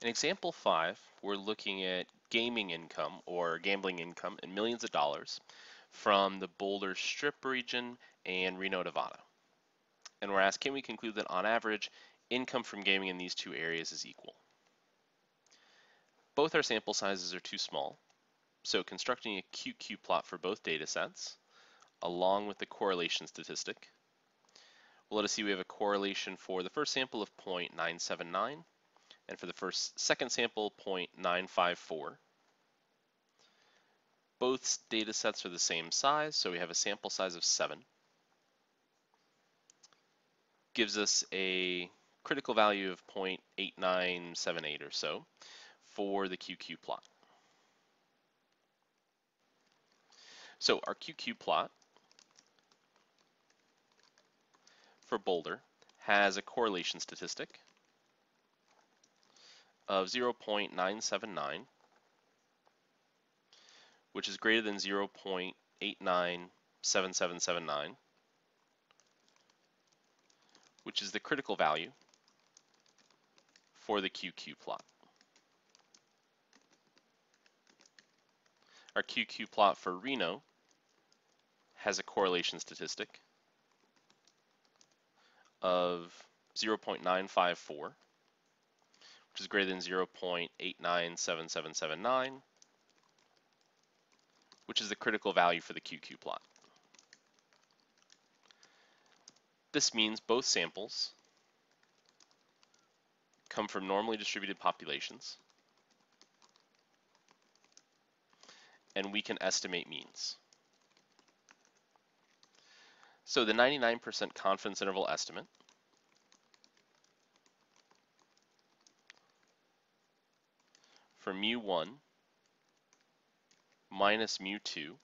In example 5, we're looking at gaming income or gambling income in millions of dollars from the Boulder Strip region and Reno, Nevada. And we're asked, can we conclude that on average, income from gaming in these two areas is equal? Both our sample sizes are too small, so constructing a QQ plot for both data sets, along with the correlation statistic, will let us see we have a correlation for the first sample of 0.979 and for the first second sample 0.954. Both data sets are the same size, so we have a sample size of 7. Gives us a critical value of 0.8978 or so for the QQ plot. So our QQ plot for Boulder has a correlation statistic of 0.979, which is greater than 0.897779, which is the critical value for the QQ plot. Our QQ plot for Reno has a correlation statistic of 0.954, which is greater than 0.897779, which is the critical value for the QQ plot. This means both samples come from normally distributed populations, and we can estimate means. So the 99% confidence interval estimate for mu1 minus mu2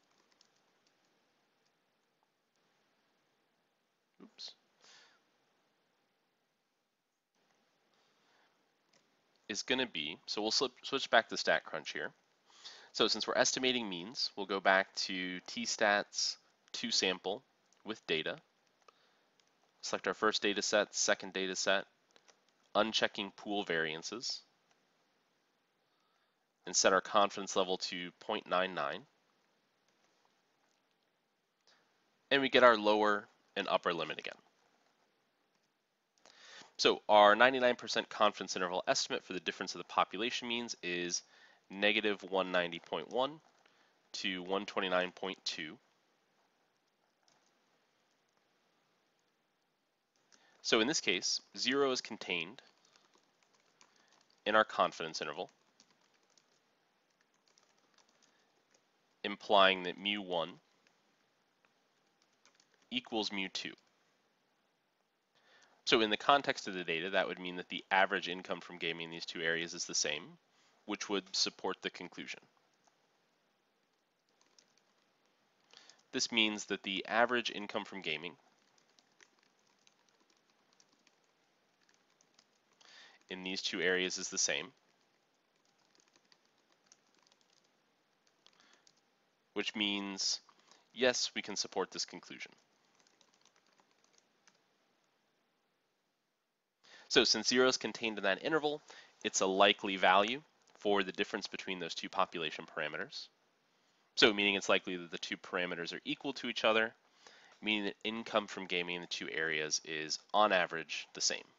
oops. Is going to be so we'll slip, switch back to StatCrunch here. So since we're estimating means we'll go back two tstats to sample with data. Select our first data set second data set unchecking pool variances and set our confidence level to 0.99. And we get our lower and upper limit again. So our 99% confidence interval estimate for the difference of the population means is negative 190.1 to 129.2. So in this case, zero is contained in our confidence interval. Implying that mu1 equals mu2. So in the context of the data, that would mean that the average income from gaming in these two areas is the same, which would support the conclusion. This means that the average income from gaming in these two areas is the same, which means, yes, we can support this conclusion. So since zero is contained in that interval, it's a likely value for the difference between those two population parameters. So meaning it's likely that the two parameters are equal to each other, meaning that income from gaming in the two areas is on average the same.